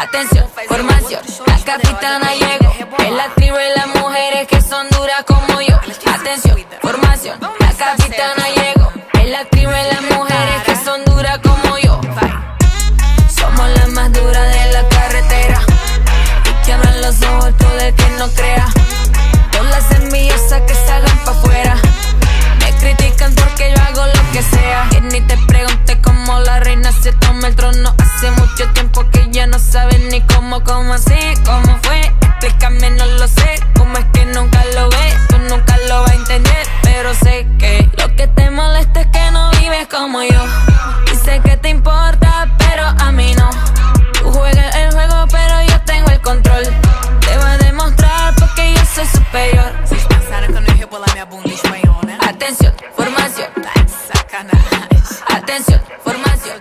Atención, formación, la capitana llegó. En la tribu y las mujeres que son duras como yo. Atención, formación, la capitana llegó. En la tribu y las mujeres que son duras como yo. Somos las más duras de la carretera. Y que abran los ojos todo el que no crea. Todas las envidiosas que salgan pa' afuera. Me critican porque yo hago lo que sea. Que ni te pregunte cómo la reina pero ¿cómo así? ¿Cómo fue? Explícame, no lo sé. ¿Cómo es que nunca lo ves? Tú nunca lo vas a entender, pero sé que lo que te molesta es que no vives como yo. Y sé que te importa, pero a mí no. Tú juegas el juego, pero yo tengo el control. Te voy a demostrar porque yo soy superior. Atención, formación. Atención, formación.